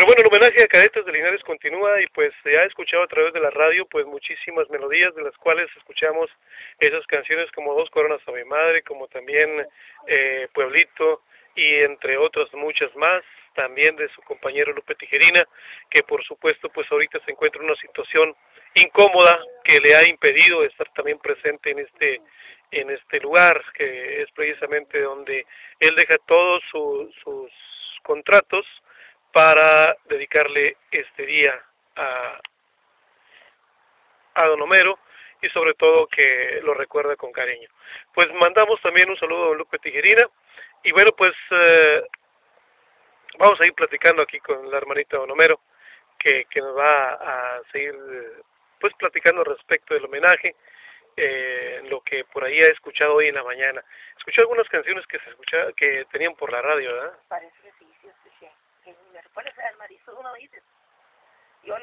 Pero bueno, el homenaje a cadetes de Linares continúa y pues se ha escuchado a través de la radio pues muchísimas melodías de las cuales escuchamos esas canciones como Dos Coronas a mi madre, como también eh, Pueblito y entre otras muchas más, también de su compañero Lupe Tijerina, que por supuesto pues ahorita se encuentra en una situación incómoda que le ha impedido estar también presente en este en este lugar que es precisamente donde él deja todos sus contratos para dedicarle este día a, a Don Homero y sobre todo que lo recuerda con cariño. Pues mandamos también un saludo a Don Lupe Tijerina y bueno pues eh, vamos a ir platicando aquí con la hermanita Don Homero que, que nos va a seguir pues platicando respecto del homenaje eh, lo que por ahí he escuchado hoy en la mañana. Escuché algunas canciones que se escucha, que tenían por la radio, ¿verdad? Parece que sí, sí escuché. Que me recuerda al Marisol, uno dice. Yo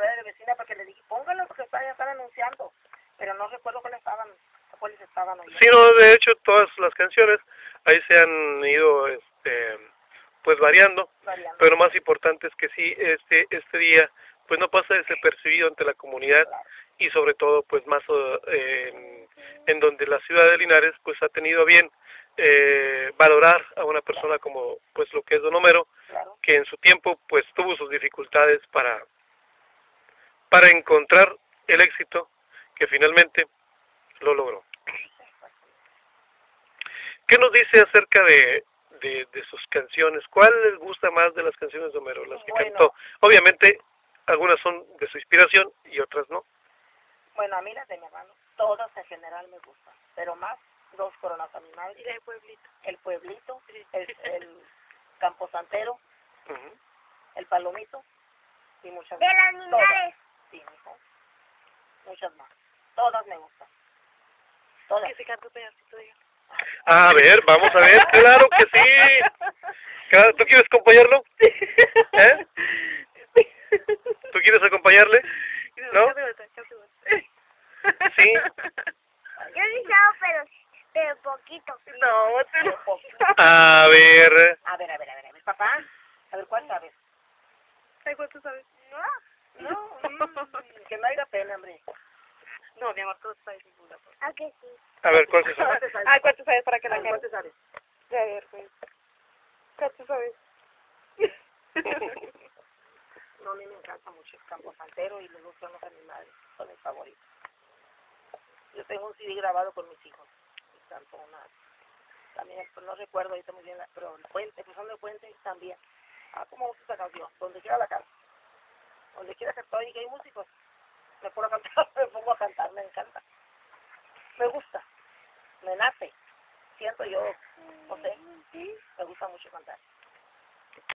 red de vecina para que le dije, póngalo porque están, ya están anunciando. Pero no recuerdo cuáles estaban, cuáles estaban. Sí, no, de hecho todas las canciones ahí se han ido, este, pues variando, variando. pero lo más importante es que sí, este, este día, pues no pasa desapercibido ante la comunidad Claro. y sobre todo pues más eh, en, en donde la ciudad de Linares pues ha tenido bien eh, valorar a una persona como pues lo que es Don Homero Claro. que en su tiempo pues tuvo sus dificultades para para encontrar el éxito que finalmente lo logró. ¿Qué nos dice acerca de, de, de sus canciones? ¿Cuál les gusta más de las canciones de Homero? Las que Bueno. cantó. Obviamente algunas son de su inspiración y otras no. Bueno, a mí las de mi hermano, todas en general me gustan. Pero más, dos coronas a mi madre. Y de pueblito. El pueblito, el, el camposantero, el palomito y muchas De más. las Linares. Sí, mijo. Muchas más. Todas me gustan. Todas. Que se canta un pedacito de A ver, vamos a ver, claro que sí. Claro, ¿Tú quieres acompañarlo? ¿Eh? ¿Tú quieres acompañarle? ¿No? Sí. Yo sí sabo, pero, pero poquito. No, Pero poquito. A ver, A ver, a ver, a ver, a ver, papá. A ver, ¿cuál sabes? ¿cuánto sabes? No, mm, que no haya pena, hombre. No, mi amor, tú sabes ninguna. ¿A que sí? a ver, ¿cuál se sabe? ¿Cuál te sabes? Ay, ¿cuánto sabes para que la ¿Cuál gente? te sabes? A ver, pues. ¿Cuánto sabes? No, a mí me encanta mucho el campo santero y dos son los animales, son mis favoritos. Yo tengo un CD grabado con mis hijos. Y canto una, también, pues no recuerdo ahorita muy bien, la- pero el puente, pues son del puente también. Ah, ¿cómo gusta esta canción? Donde quiera la canto. Donde quiera que estoy y que hay músicos, me pongo a cantar, me pongo a cantar, me encanta. Me gusta, me nace. Siento yo, no sé, me gusta mucho cantar.